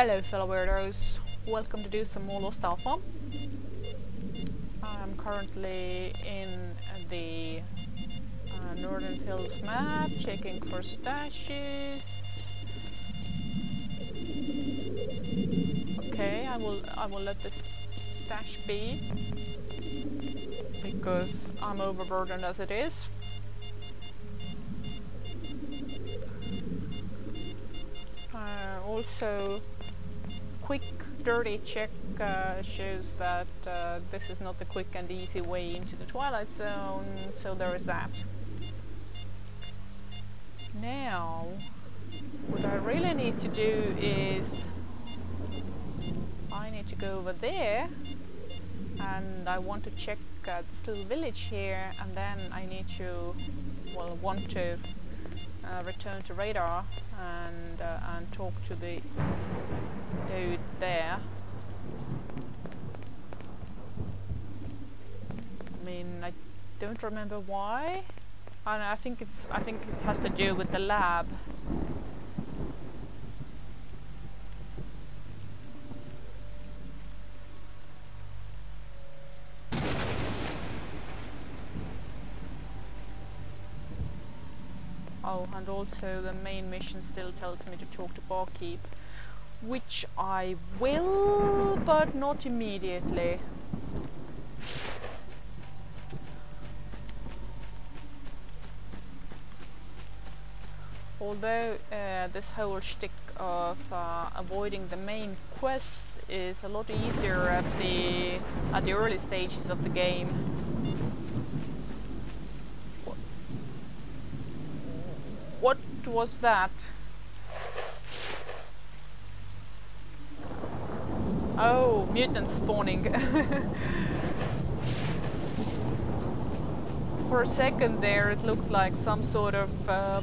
Hello fellow weirdos, welcome to do some more Lost Alpha. I'm currently in the uh, Northern Hills map, checking for stashes. Okay, I will I will let this stash be because I'm overburdened as it is. Uh, also, dirty check uh, shows that uh, this is not the quick and easy way into the Twilight Zone, so there is that. Now, what I really need to do is I need to go over there and I want to check uh, this little village here and then I need to, well, want to uh, return to radar and, uh, and talk to the dude there. I mean, I don't remember why. And I think it's I think it has to do with the lab. Oh, and also the main mission still tells me to talk to Barkeep, which I will, but not immediately. Although uh, this whole shtick of uh, avoiding the main quest is a lot easier at the at the early stages of the game. What was that? Oh, mutants spawning. For a second there it looked like some sort of uh,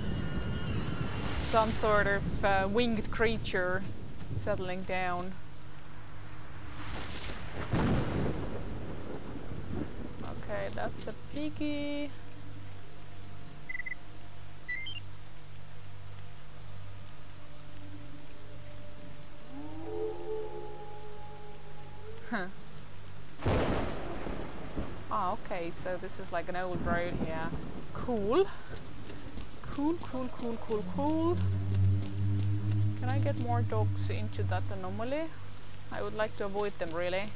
some sort of uh, winged creature settling down. Okay, that's a piggy. Ah, okay, so this is like an old road here. Cool. Cool, cool, cool, cool, cool. Can I get more dogs into that anomaly? I would like to avoid them, really.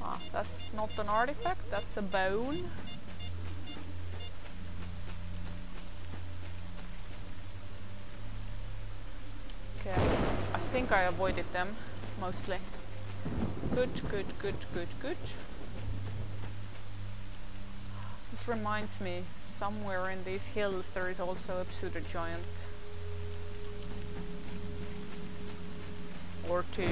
Ah, that's not an artifact, that's a bone. Think I avoided them mostly. Good, good, good, good, good. This reminds me, somewhere in these hills there is also a pseudo giant. Or two.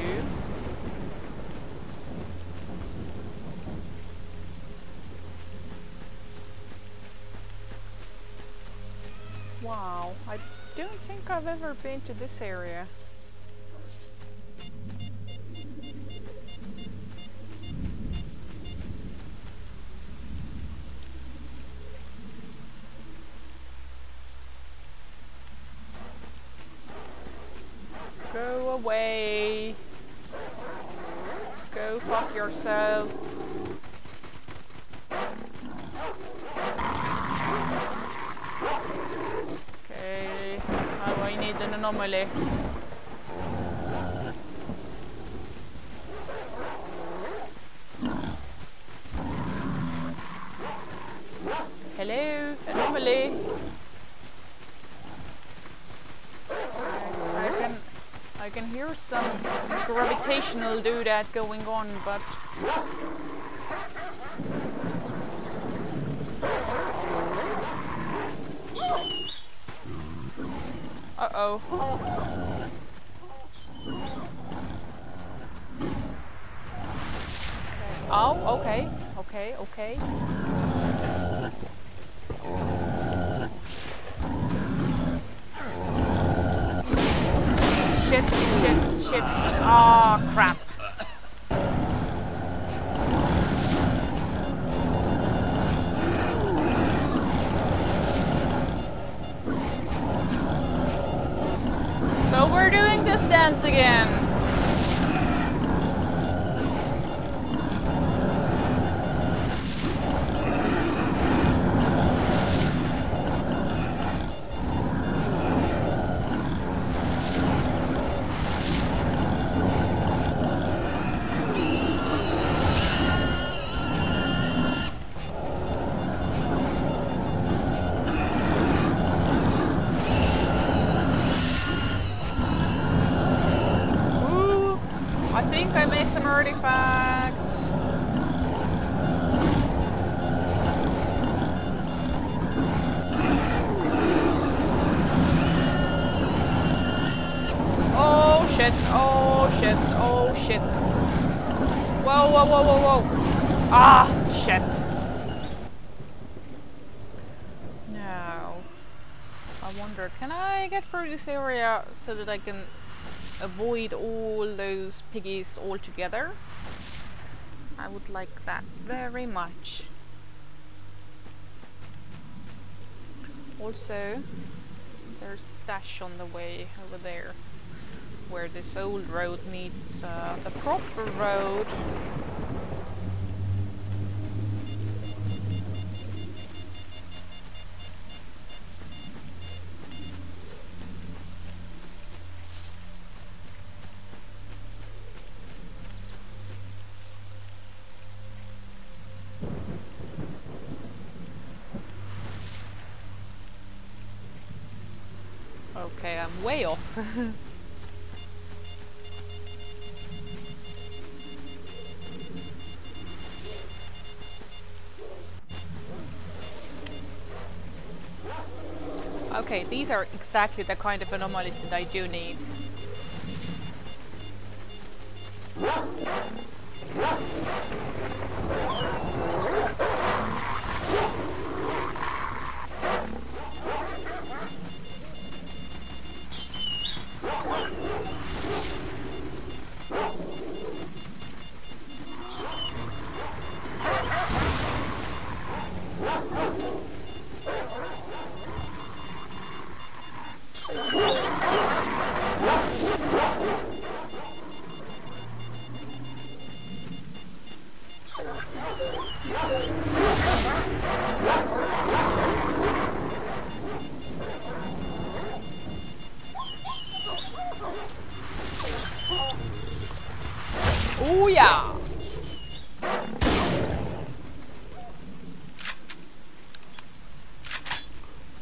Wow, I don't think I've ever been to this area. Away. Go fuck yourself. Okay, now I need an anomaly. Hello, anomaly. I can Some gravitational do that going on, but uh oh. Oh, okay, okay, okay. shit, shit, shit. Oh, crap. So we're doing this dance again. This area so that I can avoid all those piggies altogether? I would like that very much. Also, there's a stash on the way over there where this old road meets uh, the proper road. Okay, I'm way off. Okay, these are exactly the kind of anomalies that I do need. Yeah!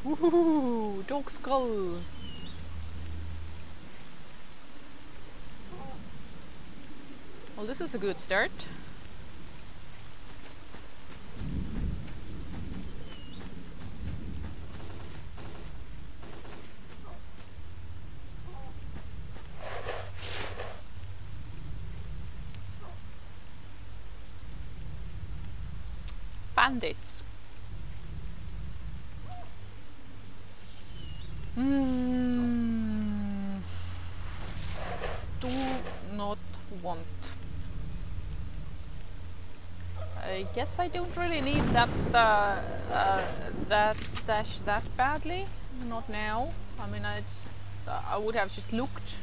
Woohoo! Dog skull! Well, this is a good start. Bandits. Mm. Do not want. I guess I don't really need that uh, uh, that stash that badly. Not now. I mean, I just uh, I would have just looked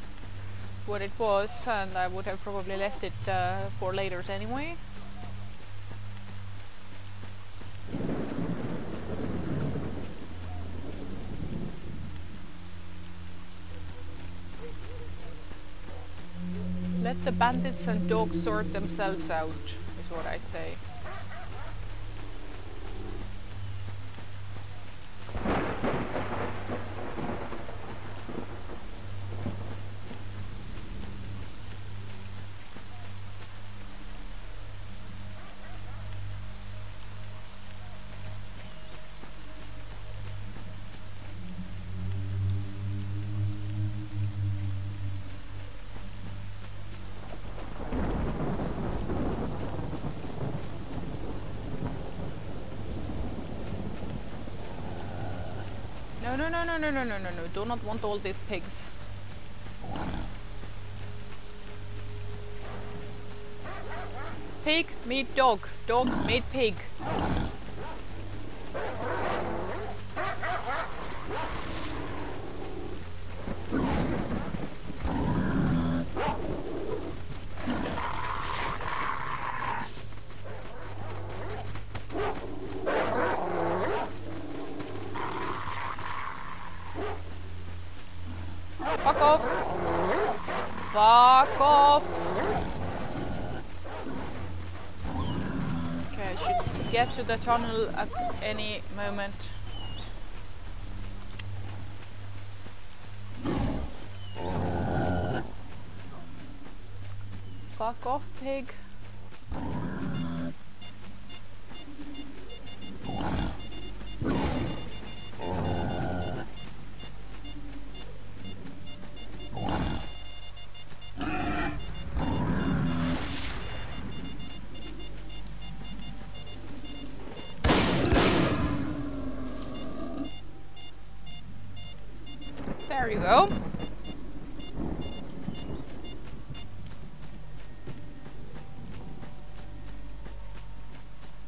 what it was, and I would have probably left it uh, for later anyway. Let the bandits and dogs sort themselves out, is what I say. no, no, no, no, no, no, no, no. Do not want all these pigs. Pig, meet dog. Dog, meet pig. Get to the tunnel at any moment. Fuck off, pig. You go.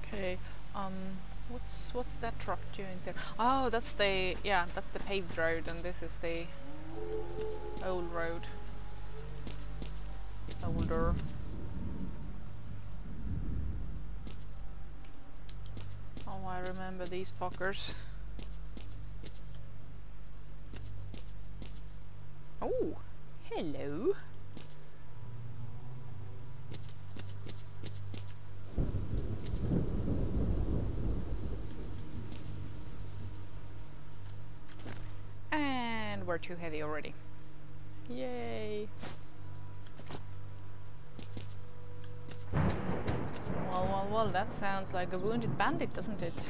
Okay, um, what's what's that truck doing there? Oh, that's the yeah, that's the paved road, and this is the old road. Older. Oh, I remember these fuckers. Oh, hello. And too heavy already. Yay. Well, well, well, that sounds like a wounded bandit, doesn't it?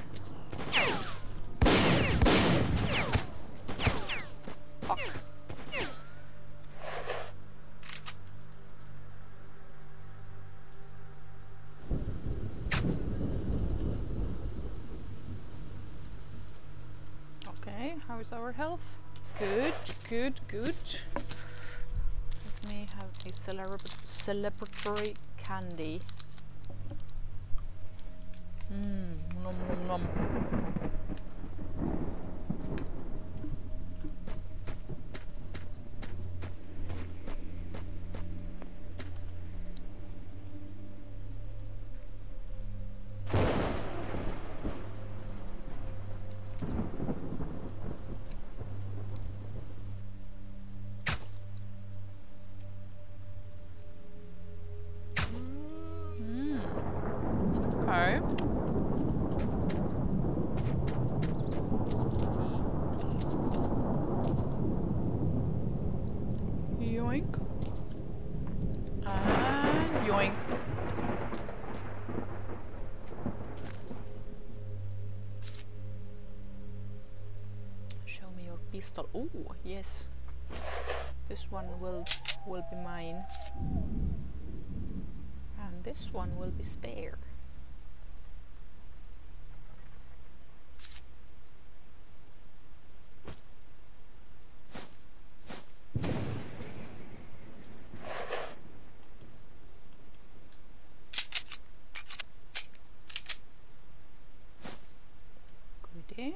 Fuck. Okay, how is our health? Good, good. Let me have a celebra celebratory candy. Mmm, nom nom nom. Mm. Okay. Yoink. And yoink. Show me your pistol. Oh, yes. This one will will be mine. And this one will be spare. Goodie.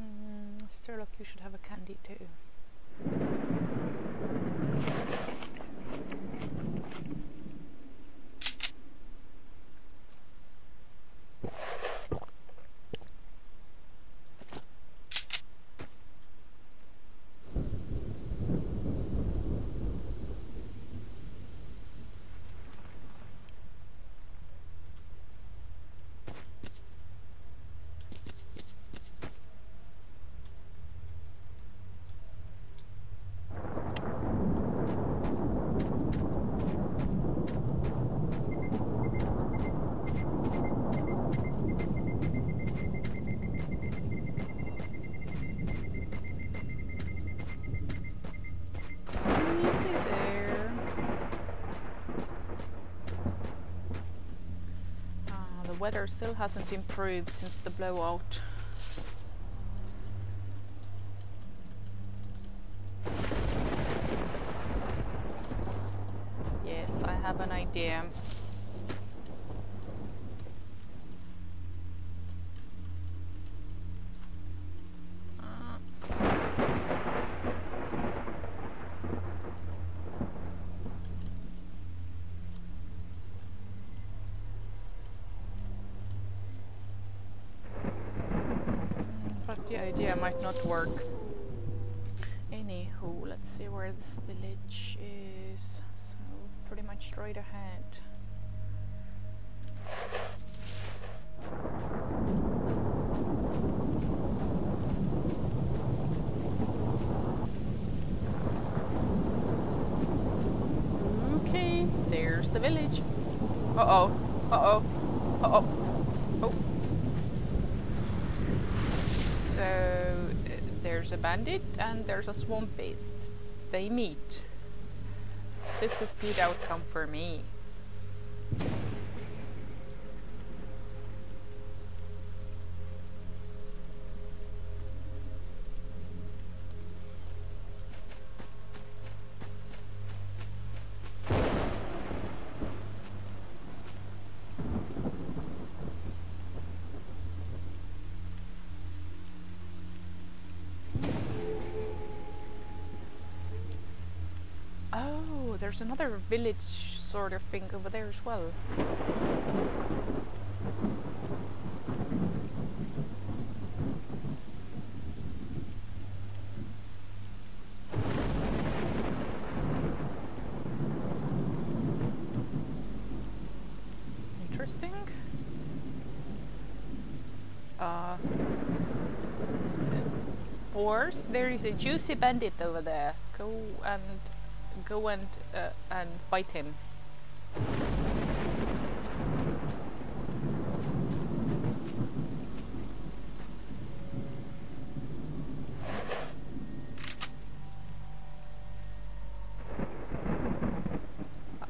Mm, Strelok, you should have a candy too. Easy there. Ah, the weather still hasn't improved since the blowout. might not work. Anywho, let's see where this village is. So, pretty much straight ahead. Okay, there's the village. Uh-oh, uh-oh, uh-oh, oh. So there's a bandit and there's a swamp beast. They meet. This is good outcome for me. Another village sort of thing over there as well. Interesting. Uh, there is a juicy bandit over there. Go and go and uh, and fight him.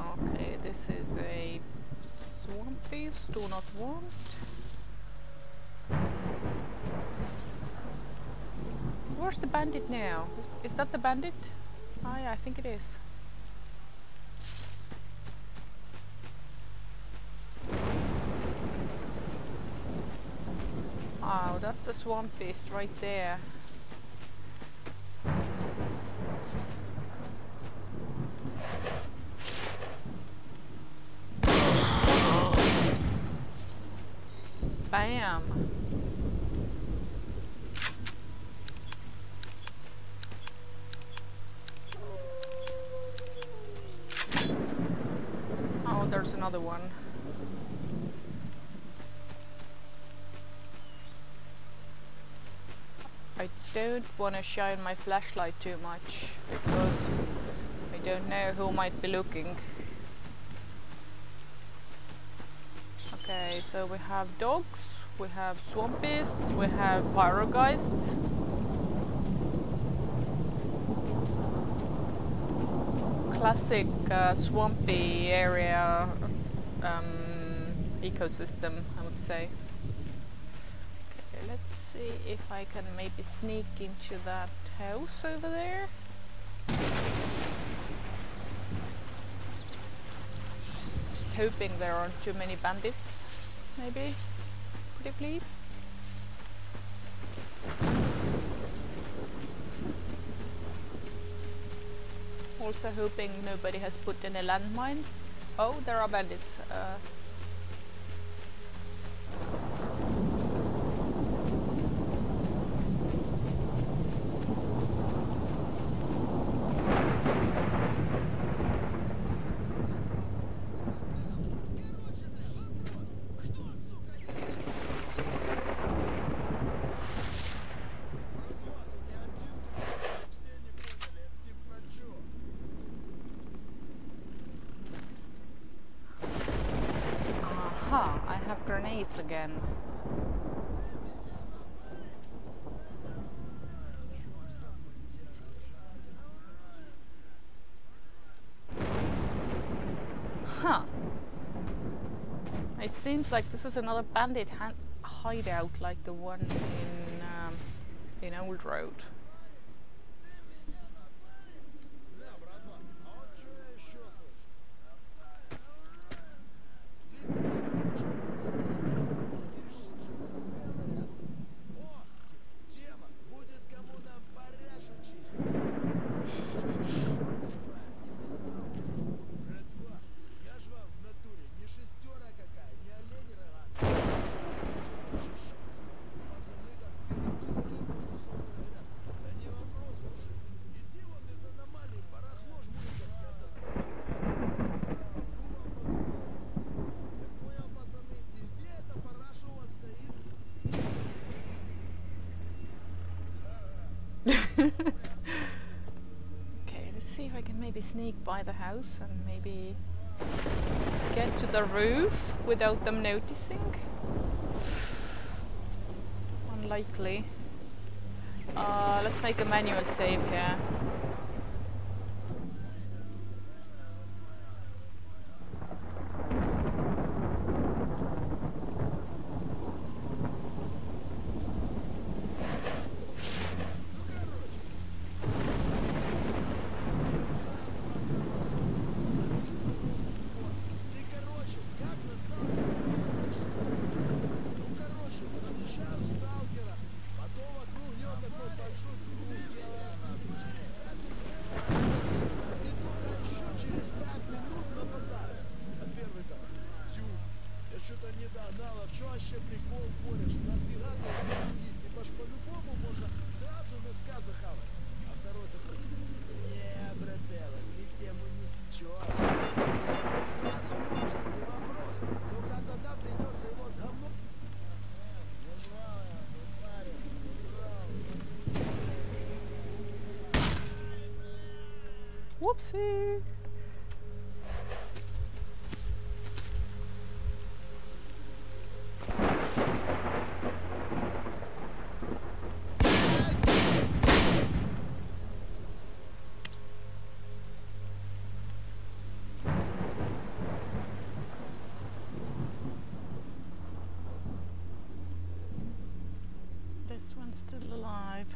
Okay, this is a swamp do not want. Where's the bandit now? Is, that the bandit? Yeah, I think it is. Oh, that's the swamp beast right there. Bam! Oh, there's another one. I don't want to shine my flashlight too much because I don't know who might be looking. Okay, so we have dogs, we have swamp beasts, we have pyrogeists. Classic uh, swampy area um, ecosystem, I would say. See if I can maybe sneak into that house over there. Just, hoping there aren't too many bandits, maybe. Pretty please. Also hoping nobody has put any landmines. Oh, there are bandits. Uh, Aha, I have grenades again. Huh. It seems like this is another bandit hideout like the one in um, in Old Road. Maybe sneak by the house and maybe get to the roof without them noticing? Unlikely. Uh, let's make a manual save here. вообще прикол, Боря, что на три рада есть, ибо ж по-любому можно сразу носка захавать. А второй-то не, брателла, ты тему не сечешь. Сразу можно, не вопрос. Ну, Но когда-то придется его с говном... Whoopsie! This one's still alive.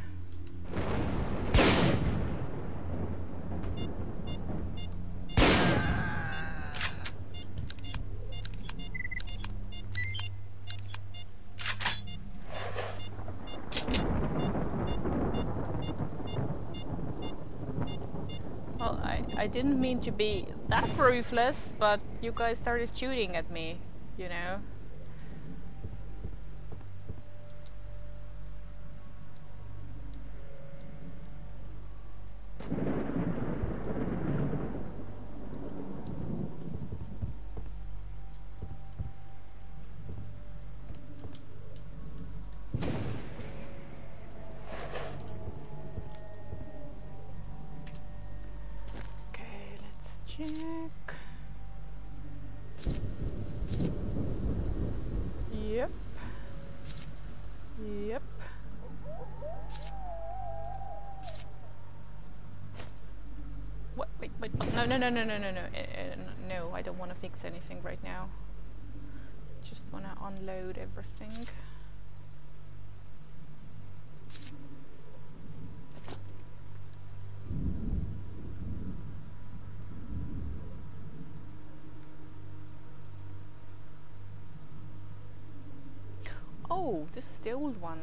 Well, I, I didn't mean to be that ruthless, but you guys started shooting at me, you know? Okay, let's check. Yep. Yep. What? Wait, wait, wait. No, no, no, no, no, no, no. Uh, uh, no, I don't want to fix anything right now. Just want to unload everything. Oh, this is the old one.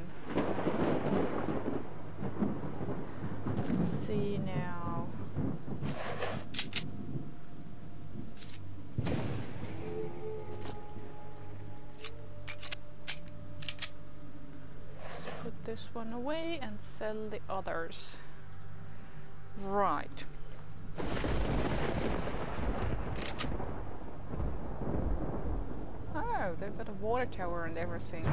Let's see now. One away and sell the others. Right. Oh, they've got a water tower and everything.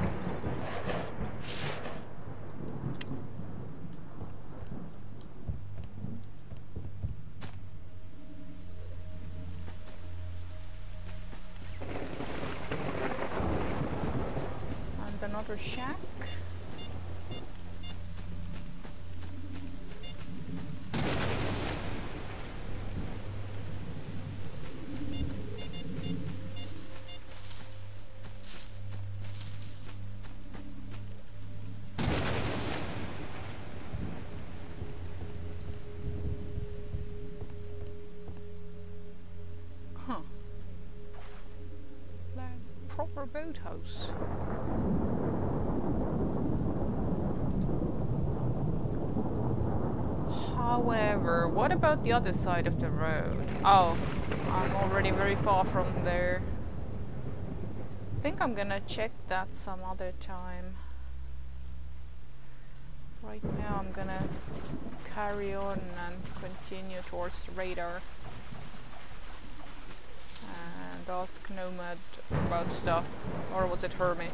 Proper boathouse. However, what about the other side of the road? Oh, I'm already very far from there. I think I'm gonna check that some other time. Right now I'm gonna carry on and continue towards the radar. And ask Nomad about stuff. Or was it Hermit?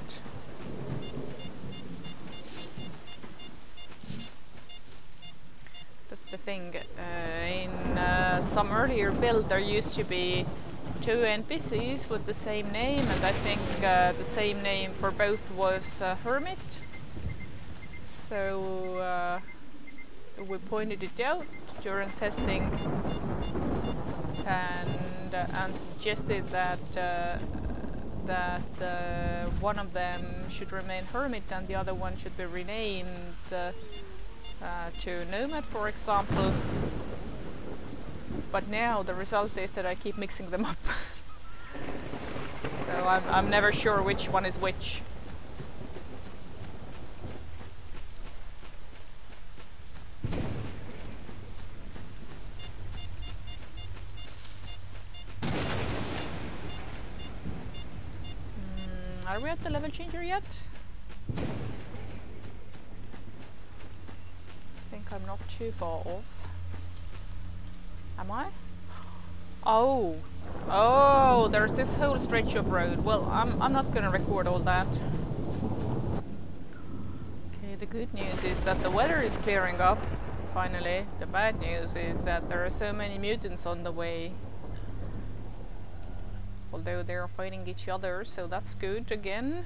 That's the thing. Uh, in uh, some earlier build, there used to be two NPCs with the same name, and I think uh, the same name for both was uh, Hermit. So uh, we pointed it out during testing and, uh, and suggested that uh, that uh, one of them should remain Hermit and the other one should be renamed uh, uh, to Nomad, for example. But now the result is that I keep mixing them up. so I'm, I'm never sure which one is which. The level changer yet? I think I'm not too far off. Am I? Oh, oh, there's this whole stretch of road. Well, I'm, I'm not gonna record all that. Okay, the good news is that the weather is clearing up, finally. The bad news is that there are so many mutants on the way. Although they're fighting each other, so that's good again.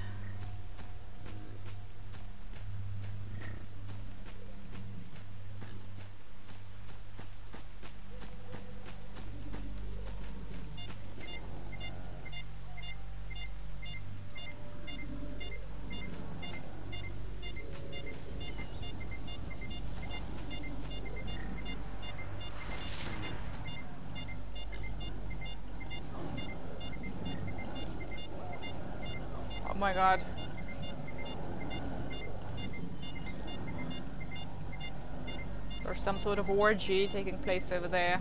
My god. There's some sort of orgy taking place over there.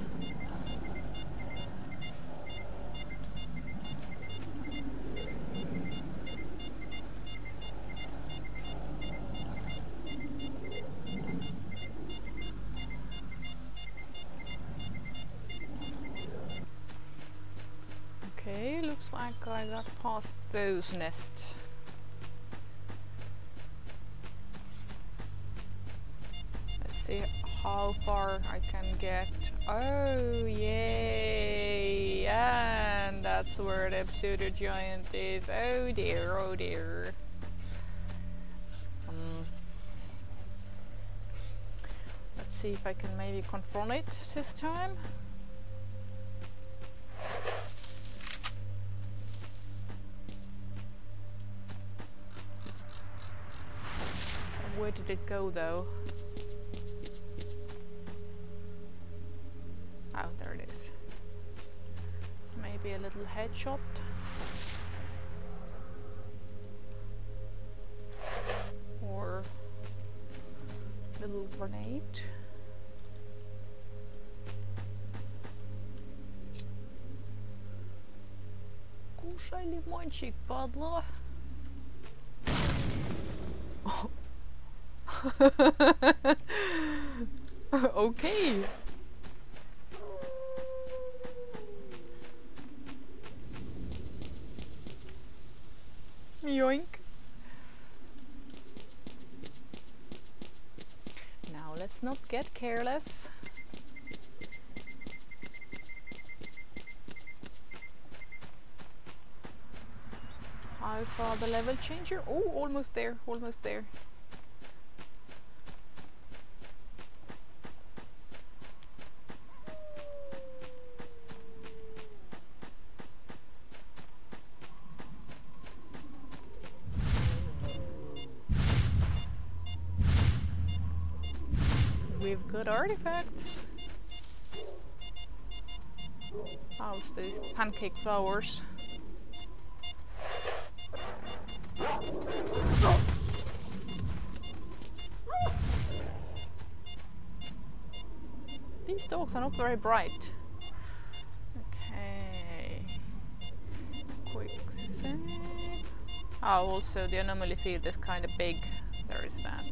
Okay, looks like I got past those nests. I can get. Oh, yay! And that's where the pseudo giant is. Oh dear, oh dear. Um, let's see if I can maybe confront it this time. Where did it go though? little headshot. Or little grenade. Кушай лимончик, падла. okay. Get careless. How far the level changer? Oh, almost there, almost there. Artifacts. How's these pancake flowers? These dogs are not very bright. Okay. Quick save. Oh, also the anomaly field is kind of big. There is that.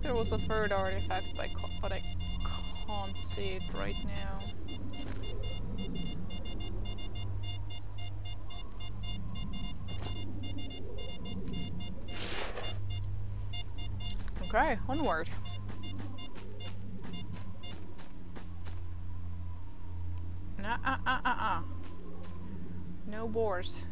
think there was a third artifact, but I, but I can't see it right now. Okay, onward. Nah, uh, uh, uh, uh. No boars.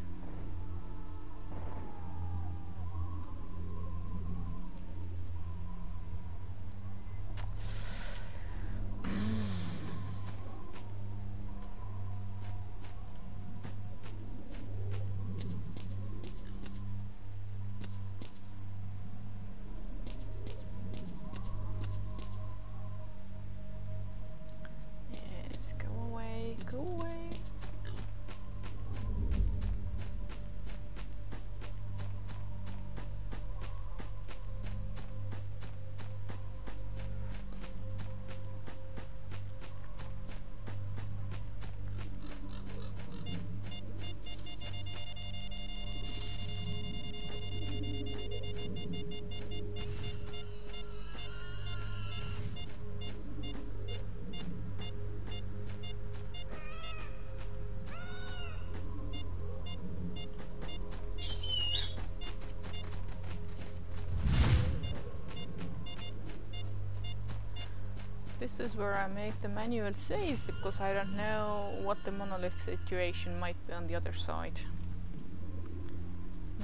This is where I make the manual save because I don't know what the monolith situation might be on the other side.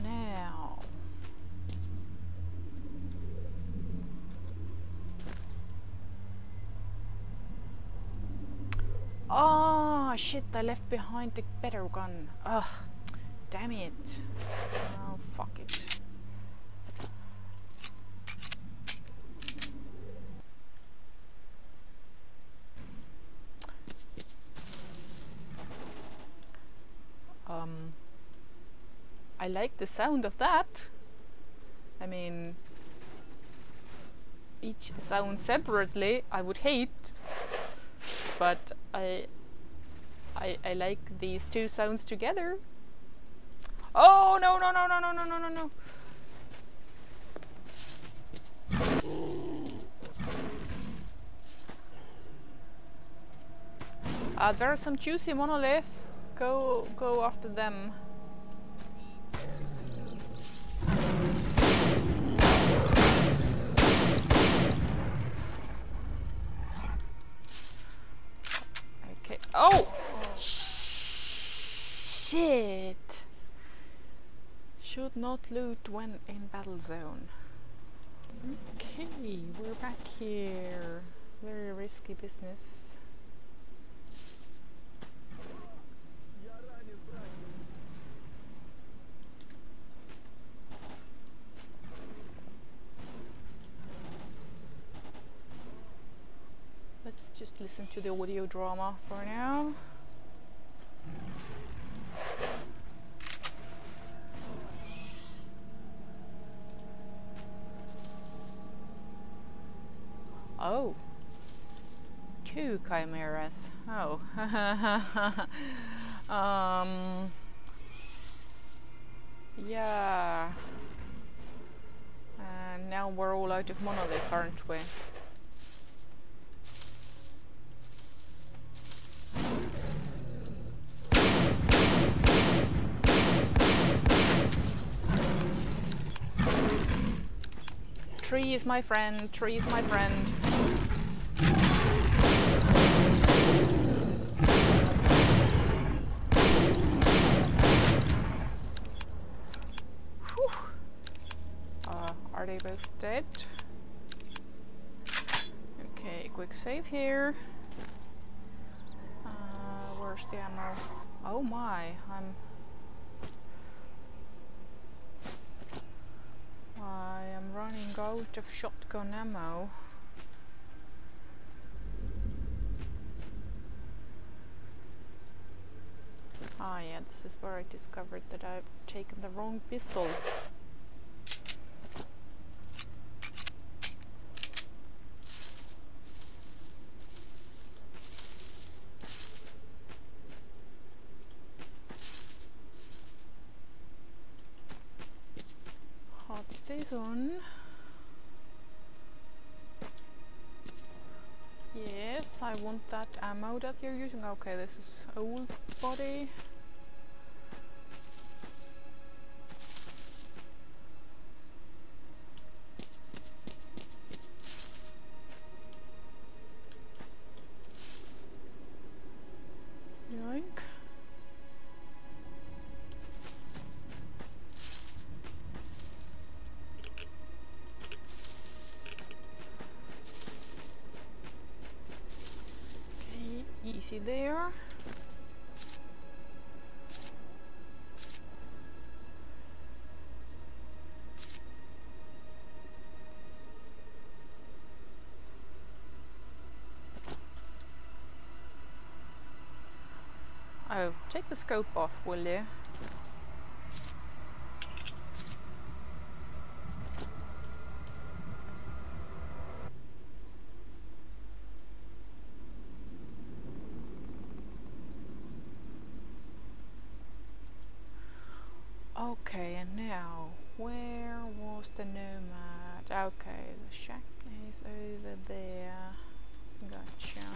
Now. Oh shit, I left behind the better gun. Ugh, damn it. Oh, fuck it. Um, I like the sound of that. I mean, each sound separately I would hate, but I, I, I like these two sounds together. Oh no no no no no no no no no! Uh, there are some juicy monoliths. Go go after them. not loot when in battle zone. Okay, we're back here. Very risky business. Let's just listen to the audio drama for now. Oh. Two chimeras. Oh. um. Yeah. And now we're all out of monolith, aren't we? Tree is my friend, tree is my friend. Whew. Uh, are Okay, quick save here. Uh, where's the ammo? Oh my, I'm I am running out of shotgun ammo. Ah yeah, this is where I discovered that I've taken the wrong pistol. Hot stays on. Yes, I want that ammo that you're using. Okay, this is old body. The scope off, will you? Okay, and now, where was the nomad? Okay, the shack is over there. Gotcha.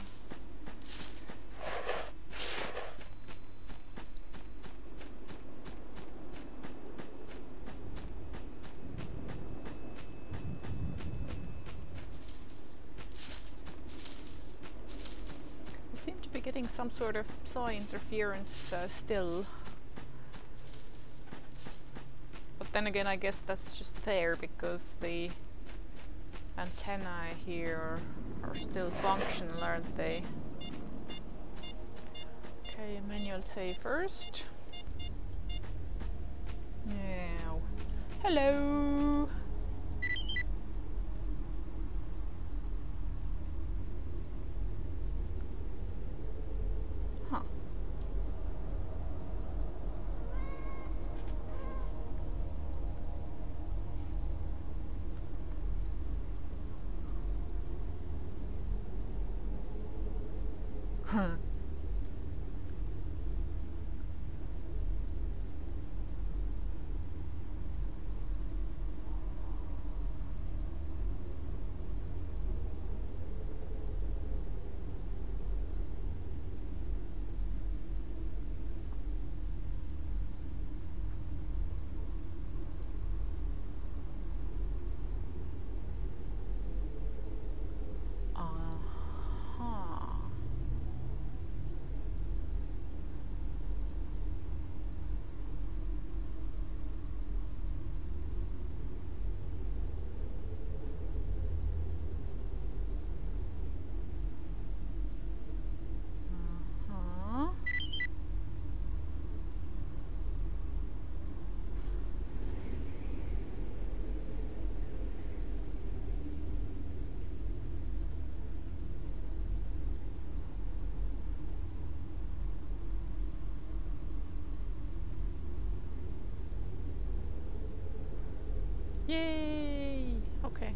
I seem to be getting some sort of psi interference uh, still. But then again, I guess that's just fair because the antennae here are still functional, aren't they? Okay, manual save first. Now, hello. Huh. Huh. Uh-huh. Uh-huh. Yay! Okay.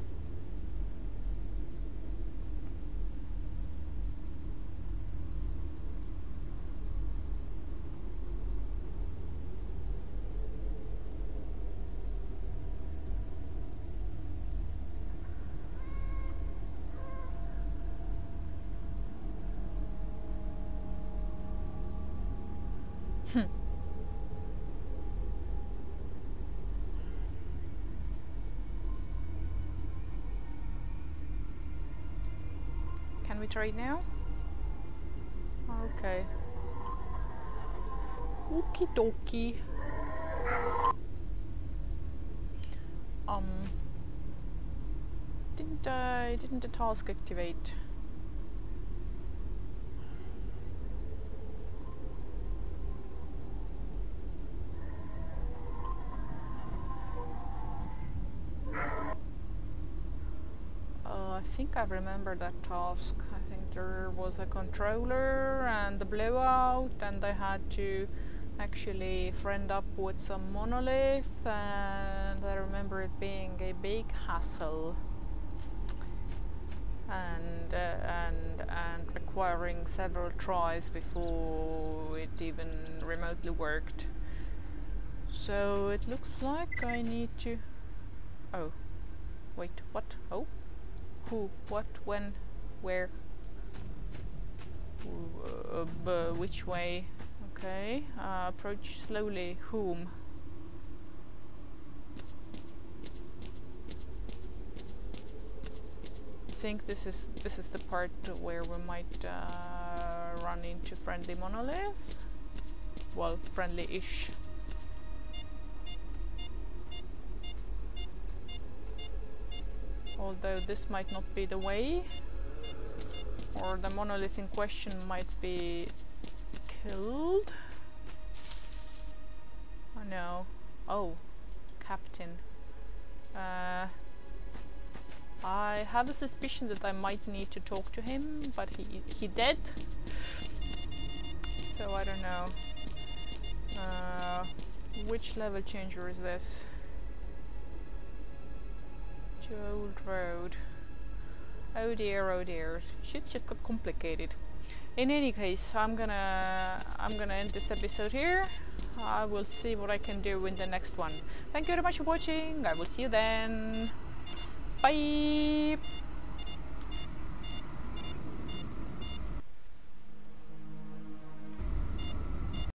Can trade now? Okay. Okie dokie. Um. Didn't I? Didn't the task activate? Uh, I think I remember that task. There was a controller and a blowout, and I had to actually friend up with some monolith, and I remember it being a big hassle. And uh, and and requiring several tries before it even remotely worked. So it looks like I need to. Oh, wait, what? Oh, who, what, when, where, which way? Okay, uh, approach slowly. Whom? I think this is this is the part where we might uh, run into friendly monolith. Well, friendly-ish. Although this might not be the way. Or the monolith in question might be killed. Oh no. Oh, captain. Uh, I have a suspicion that I might need to talk to him, but he he dead. So I don't know. Uh, which level changer is this? To old road. Oh dear, oh dear. Shit just got complicated. In any case, I'm gonna I'm gonna end this episode here. I will see what I can do in the next one. Thank you very much for watching. I will see you then. Bye.